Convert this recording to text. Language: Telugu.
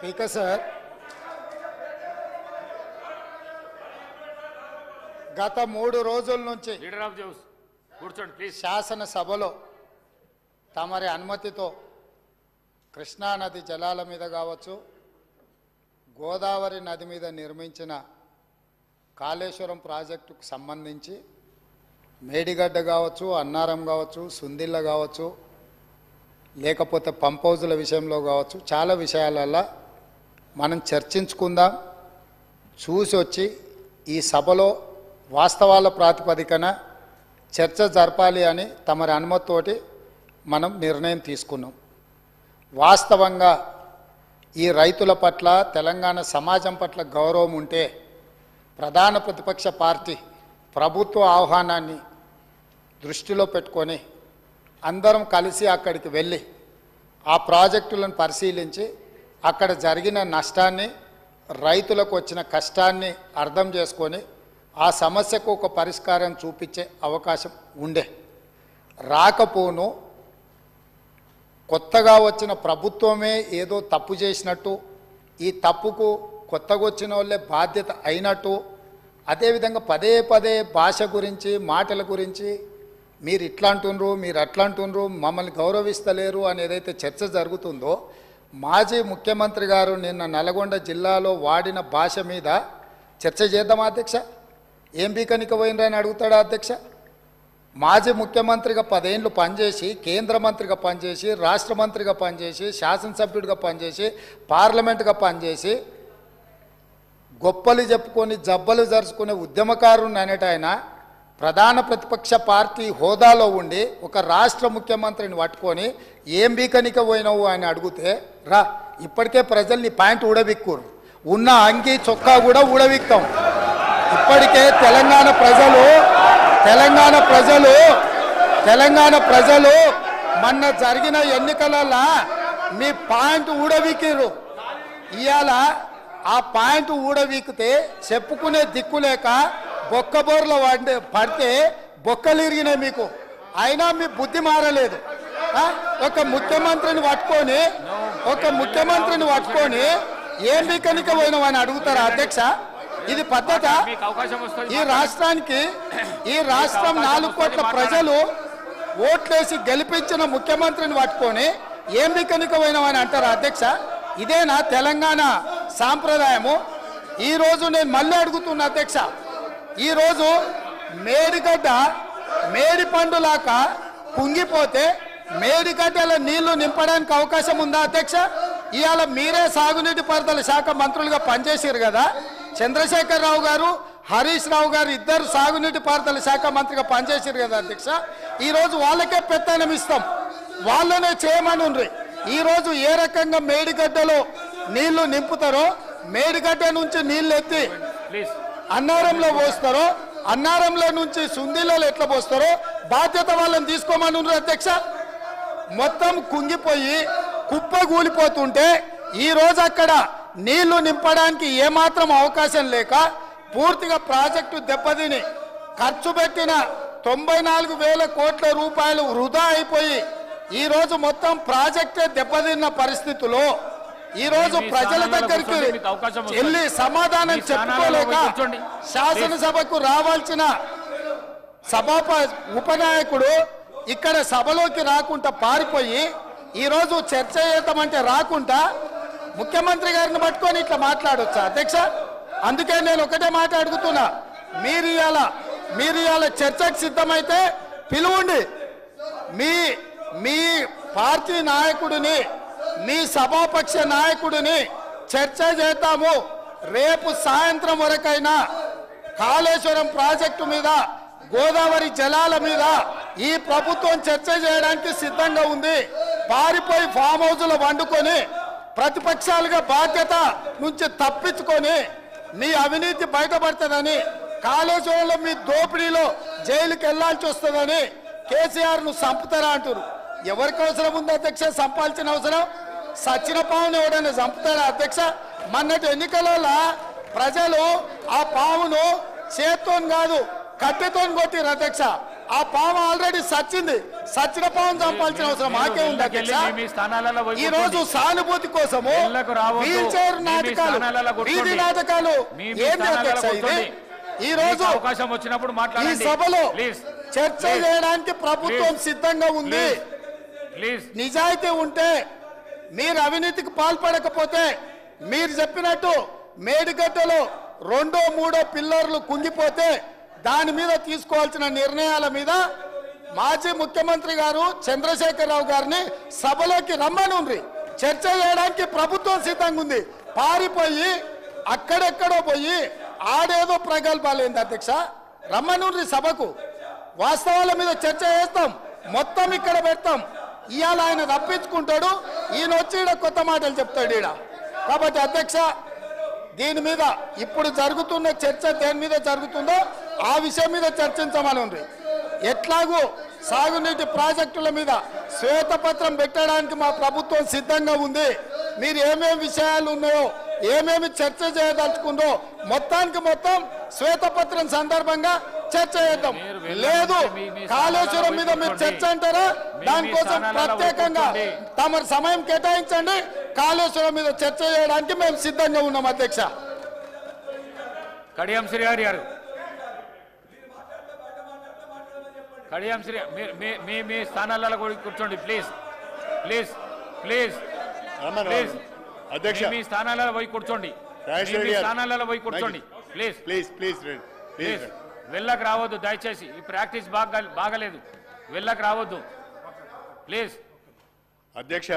స్పీకర్ సార్ గత మూడు రోజుల నుంచి లీడర్ ఆఫ్ జౌస్ కూర్చోండి ప్లీజ్ శాసనసభలో తమరి అనుమతితో కృష్ణానది జలాల మీద కావచ్చు గోదావరి నది మీద నిర్మించిన కాళేశ్వరం ప్రాజెక్టుకు సంబంధించి మేడిగడ్డ కావచ్చు అన్నారం కావచ్చు సుందిల్ల కావచ్చు లేకపోతే పంప్ హౌజుల విషయంలో కావచ్చు చాలా విషయాలల్లో మనం చర్చించుకుందాం. చూసి వచ్చి ఈ సభలో వాస్తవాల ప్రాతిపదికన చర్చ జరపాలి అని తమరి అనుమతితోటి మనం నిర్ణయం తీసుకున్నాం. వాస్తవంగా ఈ రైతుల పట్ల తెలంగాణ సమాజం పట్ల గౌరవం ఉంటే ప్రధాన ప్రతిపక్ష పార్టీ ప్రభుత్వ ఆహ్వానాన్ని దృష్టిలో పెట్టుకొని అందరం కలిసి అక్కడికి వెళ్ళి ఆ ప్రాజెక్టులను పరిశీలించి అక్కడ జరిగిన నష్టాన్ని రైతులకు వచ్చిన కష్టాన్ని అర్థం చేసుకొని ఆ సమస్యకు ఒక పరిష్కారం చూపించే అవకాశం ఉండే. రాకపోను కొత్తగా వచ్చిన ప్రభుత్వమే ఏదో తప్పు చేసినట్టు ఈ తప్పుకు కొత్తగా వచ్చిన వాళ్ళే బాధ్యత అయినట్టు అదేవిధంగా పదే పదే భాష గురించి మాటల గురించి మీరు ఇట్లా అంటుండ్రు మీరు అట్లా అంటుండ్రు మమ్మల్ని గౌరవిస్తలేరు అని ఏదైతే చర్చ జరుగుతుందో మాజీ ముఖ్యమంత్రి గారు నిన్న నల్గొండ జిల్లాలో వాడిన భాష మీద చర్చ చేద్దామా అధ్యక్ష? ఏం బీకనిక పోయినరని అడుగుతాడా అధ్యక్ష? మాజీ ముఖ్యమంత్రిగా పదేళ్ళు పనిచేసి కేంద్ర మంత్రిగా పనిచేసి రాష్ట్ర మంత్రిగా పనిచేసి శాసనసభ్యుడిగా పనిచేసి పార్లమెంటుగా పనిచేసి గొప్పలు చెప్పుకొని జబ్బలు జరుచుకునే ఉద్యమకారుని అనేట ఆయన ప్రధాన ప్రతిపక్ష పార్టీ హోదాలో ఉండి ఒక రాష్ట్ర ముఖ్యమంత్రిని పట్టుకొని ఏం బీకనిక పోయినావు అని అడిగితే రా ఇప్పటికే ప్రజల్ని పాయింట్ ఊడబిక్కురు ఉన్న అంగి చొక్కా కూడా ఊడబిక్తాం ఇప్పటికే తెలంగాణ ప్రజలు తెలంగాణ ప్రజలు తెలంగాణ ప్రజలు మొన్న జరిగిన ఎన్నికలలో మీ పాయింట్ ఊడబిక్కిరు ఇవాళ ఆ పాయింట్ ఊడవీకితే చెప్పుకునే దిక్కు లేక బొక్కబోర్ల వాడి పడితే బొక్కలు ఇరిగినాయి మీకు. అయినా మీ బుద్ధి మారలేదు? ఒక ముఖ్యమంత్రిని పట్టుకొని ఒక ముఖ్యమంత్రిని పట్టుకొని ఏం బీకనిక పోయినావని అడుగుతారా అధ్యక్ష? ఇది పద్ధత? ఈ రాష్ట్రానికి ఈ రాష్ట్రం నాలుగు కోట్ల ప్రజలు ఓట్లేసి గెలిపించిన ముఖ్యమంత్రిని పట్టుకొని ఏం బిక్కనిక పోయినామని అంటారా అధ్యక్ష? ఇదేనా తెలంగాణ సాంప్రదాయము? ఈ రోజు నేను మళ్ళీ అడుగుతున్నా అధ్యక్ష. ఈరోజు మేడిగడ్డ మేడి పండులాక కుంగిపోతే మేడిగడ్డల నీళ్ళు నింపడానికి అవకాశం ఉందా అధ్యక్ష? ఇవాళ మీరే సాగునీటి పారుదల శాఖ మంత్రులుగా పనిచేసారు కదా. చంద్రశేఖర్ రావు గారు హరీష్ రావు గారు ఇద్దరు సాగునీటి పారుదల శాఖ మంత్రిగా పనిచేసారు కదా అధ్యక్ష. ఈరోజు వాళ్ళకే పెత్తనం ఇస్తాం. వాళ్ళనే చేయమని ఉండ్రి. ఈరోజు ఏ రకంగా మేడిగడ్డలో నీళ్ళు నింపుతారో మేడిగడ్డ నుంచి నీళ్ళు ఎత్తి ప్లీజ్ అన్నారంలో పోస్తారో అన్నారంలో నుంచి సుందీలలో ఎట్లా పోస్తారో బాధ్యత వాళ్ళని తీసుకోమని ఉన్నారు అధ్యక్ష. మొత్తం కుంగిపోయి కుప్ప కూలిపోతుంటే ఈ రోజు అక్కడ నీళ్ళు నింపడానికి ఏమాత్రం అవకాశం లేక పూర్తిగా ప్రాజెక్టు దెబ్బతిని ఖర్చు పెట్టిన తొంభై నాలుగు వేల కోట్ల రూపాయలు వృధా అయిపోయి ఈరోజు మొత్తం ప్రాజెక్టే దెబ్బతిన్న పరిస్థితుల్లో ఈ రోజు ప్రజల దగ్గరికి. వెళ్ళి సమాధానం చెప్పుకోలేక. శాసనసభకు రావాల్సిన సభాప ఉపనాయకుడు ఇక్కడ సభలోకి రాకుండా పారిపోయి ఈరోజు చర్చ చేద్దామంటే రాకుండా ముఖ్యమంత్రి గారిని పట్టుకొని ఇట్లా మాట్లాడొచ్చా అధ్యక్ష అందుకే నేను ఒకటే మాట అడుగుతున్నా మీరు ఇవాళ మీరు ఇవాళ చర్చకు సిద్ధమైతే పిలువండి మీ మీ పార్టీ నాయకుడిని మీ సభాపక్ష నాయకుడిని చర్చ చేద్దాము. రేపు సాయంత్రం వరకైనా కాళేశ్వరం ప్రాజెక్టు మీద గోదావరి జలాల మీద ఈ ప్రభుత్వం చర్చ చేయడానికి సిద్ధంగా ఉంది. పారిపోయి ఫామ్ హౌజులు వండుకొని ప్రతిపక్షాలుగా బాధ్యత నుంచి తప్పించుకొని మీ అవినీతి బయటపడుతుందని కాళేశ్వరంలో మీ దోపిడీలో జైలుకి వెళ్ళాల్సి వస్తుందని కేసీఆర్ను చంపుతారా అంటారు ఎవరికి అవసరం ఉంది అధ్యక్ష? చంపాల్సిన అవసరం? సచిన పావును ఎవడైనా చంపుతారా అధ్యక్ష మొన్నటి ఎన్నికలలో ప్రజలు ఆ పావును చేత్తో కాదు కట్టెతో కొట్టిరు అధ్యక్ష ఆ పాము ఆల్రెడీ సచ్చింది సచ్చిన పాము చంపాల్సిన అవసరం మాకే ఉంది అధ్యక్ష ఈ రోజు. సానుభూతి కోసము. వీల్ చైర్ నాటకాలు. వీధి నాటకాలు ఏంటి అధ్యక్ష ఇది. ఈ రోజు అవకాశం వచ్చినప్పుడు ఈ సభలో చర్చ. చేయడానికి ప్రభుత్వం. సిద్ధంగా ఉంది నిజాయితీ ఉంటే మీరు అవినీతికి పాల్పడకపోతే మీరు చెప్పినట్టు మేడిగడ్డలో రెండో మూడో పిల్లర్లు కుంగిపోతే దాని మీద తీసుకోవాల్సిన నిర్ణయాల మీద మాజీ ముఖ్యమంత్రి గారు చంద్రశేఖరరావు గారిని సభలోకి రమ్మనుండ్రి. చర్చ చేయడానికి ప్రభుత్వం సిద్ధంగా ఉంది. పారిపోయి అక్కడెక్కడో పోయి ఆడేదో ప్రగల్భాలు ఏంది అధ్యక్ష? రమ్మనుండ్రి సభకు. వాస్తవాల మీద చర్చ చేస్తాం. మొత్తం ఇక్కడ పెడతాం. ఇవాళ ఆయన రప్పించుకుంటాడు. ఈయన వచ్చి ఈడ కొత్త మాటలు చెప్తాడు ఈడ. కాబట్టి అధ్యక్ష దీని మీద ఇప్పుడు జరుగుతున్న చర్చ దేని మీద జరుగుతుందో ఆ విషయం మీద చర్చించమని ఉంది. ఎట్లాగూ సాగునీటి ప్రాజెక్టుల మీద శ్వేతపత్రం పెట్టడానికి మా ప్రభుత్వం సిద్ధంగా ఉంది. మీరు ఏమేమి విషయాలు ఉన్నాయో ఏమేమి చర్చ చేయదలుచుకుందో మొత్తానికి మొత్తం శ్వేతపత్రం సందర్భంగా చర్చ చేద్దాం. లేదు కాళేశ్వరం మీద మీరు చర్చ అంటారా? దానికోసం ప్రత్యేకంగా. తమరు సమయం కేటాయించండి. కాళేశ్వరం మీద చర్చ చేయడానికి మేము సిద్ధంగా ఉన్నాం అధ్యక్ష. కడియం శ్రీహరి గారు కడియం శ్రీ మీ- మీ స్థానాలలో కూడా కూర్చోండి ప్లీజ్. Please please. ప్లీజ్. అధ్యక్ష. మీ- మీ స్థానాలలో పోయి కూర్చోండి. స్థానాలలో పోయి కూర్చోండి. Please please. ప్లీజ్ ప్లీజ్ వెళ్ళకు రావద్దు దయచేసి. ఈ ప్రాక్టీస్ బాగా బాగలేదు. వెళ్ళకు రావద్దు. ప్లీజ్ అధ్యక్ష